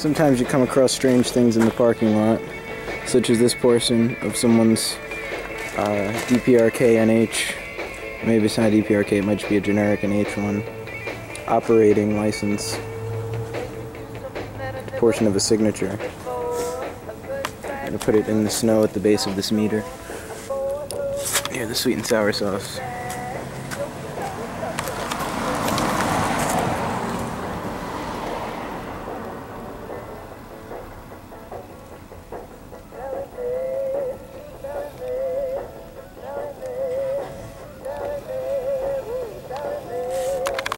Sometimes you come across strange things in the parking lot, such as this portion of someone's uh, DPRK NH. Maybe it's not DPRK, it might just be a generic NH one. Operating license. Portion of a signature. I'm gonna put it in the snow at the base of this meter. Here, the sweet and sour sauce.